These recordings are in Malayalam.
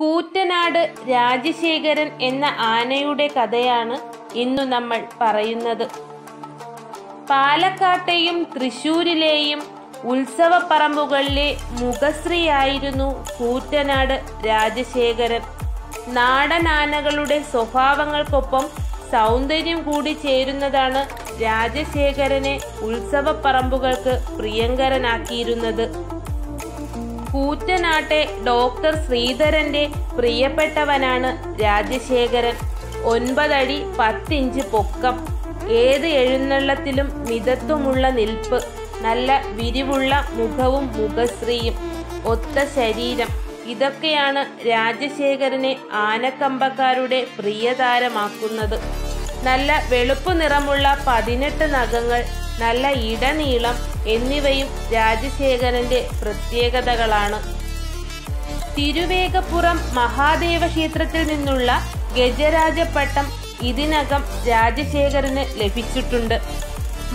കൂറ്റനാട് രാജശേഖരൻ എന്ന ആനയുടെ കഥയാണ് ഇന്നു നമ്മൾ പറയുന്നത്. പാലക്കാട്ടെയും തൃശൂരിലെയും ഉത്സവപ്പറമ്പുകളിലെ മുഖശ്രീയായിരുന്നു കൂറ്റനാട് രാജശേഖരൻ. നാടനാനകളുടെ സ്വഭാവങ്ങൾക്കൊപ്പം സൗന്ദര്യം കൂടി ചേരുന്നതാണ് രാജശേഖരനെ ഉത്സവപ്പറമ്പുകൾക്ക് പ്രിയങ്കരനാക്കിയിരുന്നത്. കൂറ്റനാട്ടെ ഡോക്ടർ ശ്രീധരന്റെ പ്രിയപ്പെട്ടവനാണ് രാജശേഖരൻ. ഒൻപതടി പത്തിഞ്ച് പൊക്കം. ഏത് എഴുന്നള്ളത്തിലും മിതത്വമുള്ള നിൽപ്പ്. നല്ല വിരിവുള്ള മുഖവും മുഖശ്രീയും. ഒത്ത ശരീരം. ഇതൊക്കെയാണ് രാജശേഖരനെ ആനക്കമ്പക്കാരുടെ പ്രിയതാരമാക്കുന്നത്. നല്ല വെളുപ്പ് നിറമുള്ള പതിനെട്ട് നഖങ്ങൾ നല്ല ഇടനീളം എന്നിവയും രാജശേഖരന്റെ പ്രത്യേകതകളാണ്. തിരുവേഗപ്പുറം മഹാദേവ ക്ഷേത്രത്തിൽ നിന്നുള്ള ഗജരാജപ്പട്ടം ഇതിനകം രാജശേഖരന് ലഭിച്ചിട്ടുണ്ട്.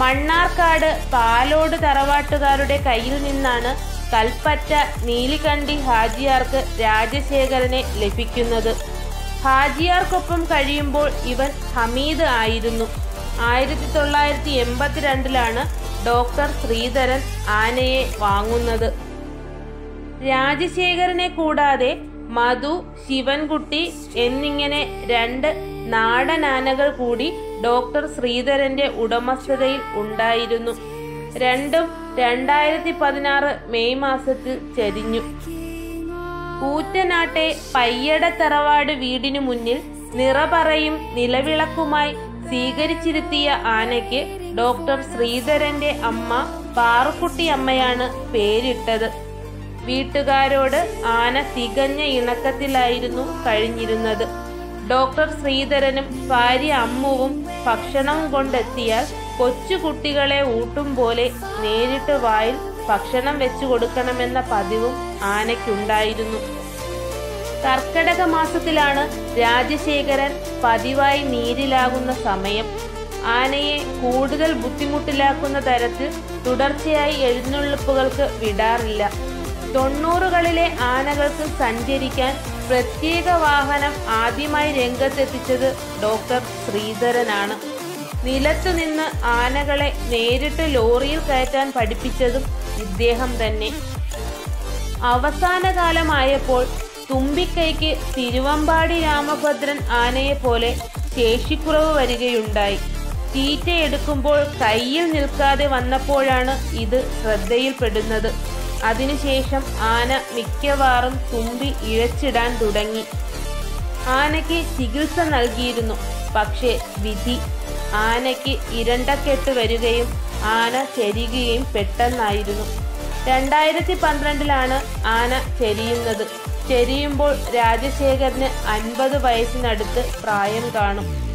മണ്ണാർക്കാട് പാലോട് തറവാട്ടുകാരുടെ കയ്യിൽ നിന്നാണ് കൽപ്പറ്റ നീലികണ്ഠി ഹാജിയാർക്ക് രാജശേഖരനെ ലഭിക്കുന്നത്. ഹാജിയാർക്കൊപ്പം കഴിയുമ്പോൾ ഇവൻ ഹമീദ് ആയിരുന്നു. ആയിരത്തി തൊള്ളായിരത്തി എൺപത്തിരണ്ടിലാണ് ഡോക്ടർ ശ്രീധരൻ ആനയെ വാങ്ങുന്നത്. രാജശേഖരനെ കൂടാതെ മധു ശിവൻകുട്ടി എന്നിങ്ങനെ രണ്ട് നാടൻ ആനകൾ കൂടി ഡോക്ടർ ശ്രീധരന്റെ ഉടമസ്ഥതയിൽ ഉണ്ടായിരുന്നു. രണ്ടും രണ്ടായിരത്തി പതിനാറ് മെയ് മാസത്തിൽ ചരിഞ്ഞു. കൂറ്റനാട്ടെ പയ്യട തറവാട് വീടിനു മുന്നിൽ നിറപറയും നിലവിളക്കുമായി സ്വീകരിച്ചിരുത്തിയ ആനയ്ക്ക് ഡോക്ടർ ശ്രീധരന്റെ അമ്മ പാറുക്കുട്ടി അമ്മയാണ് പേരിട്ടത്. വീട്ടുകാരോട് ആന തികഞ്ഞ ഇണക്കത്തിലായിരുന്നു കഴിഞ്ഞിരുന്നത്. ഡോക്ടർ ശ്രീധരനും ഭാര്യ അമ്മുവും ഭക്ഷണവും കൊണ്ടെത്തിയാൽ കൊച്ചുകുട്ടികളെ ഊട്ടും പോലെ നേരിട്ട് വായിൽ ഭക്ഷണം വെച്ചു കൊടുക്കണമെന്ന പതിവും ആനയ്ക്കുണ്ടായിരുന്നു. കർക്കടക മാസത്തിലാണ് രാജശേഖരൻ പതിവായി നീരിലാകുന്ന സമയം. ആനയെ കൂടുതൽ ബുദ്ധിമുട്ടിലാക്കുന്ന തരത്തിൽ തുടർച്ചയായി എഴുന്നള്ളിപ്പുകൾക്ക് വിടാറില്ല. തൊണ്ണൂറുകളിലെ ആനകൾക്ക് സഞ്ചരിക്കാൻ പ്രത്യേക വാഹനം ആദ്യമായി രംഗത്തെത്തിച്ചത് ഡോക്ടർ ശ്രീധരനാണ്. നിലത്തു നിന്ന് ആനകളെ നേരിട്ട് ലോറിയിൽ കയറ്റാൻ പഠിപ്പിച്ചതും ഇദ്ദേഹം തന്നെ. അവസാന കാലമായപ്പോൾ തുമ്പിക്കൈക്ക് തിരുവമ്പാടി രാമഭദ്രൻ ആനയെ പോലെ ശേഷിക്കുറവ് വരികയുണ്ടായി. തീറ്റയെടുക്കുമ്പോൾ കയ്യിൽ നിൽക്കാതെ വന്നപ്പോഴാണ് ഇത് ശ്രദ്ധയിൽപ്പെടുന്നത്. അതിനുശേഷം ആന മിക്കവാറും തുമ്പി ഇഴച്ചിടാൻ തുടങ്ങി. ആനയ്ക്ക് ചികിത്സ നൽകിയിരുന്നു. പക്ഷേ വിധി ആനയ്ക്ക് ഇരണ്ടക്കെട്ട് വരികയും ആന ചെരിയുകയും പെട്ടെന്നായിരുന്നു. രണ്ടായിരത്തി പന്ത്രണ്ടിലാണ് ആന ചെരിയുന്നത്. ചെരിയുമ്പോൾ രാജശേഖരന് അൻപത് വയസ്സിനടുത്ത് പ്രായം കാണും.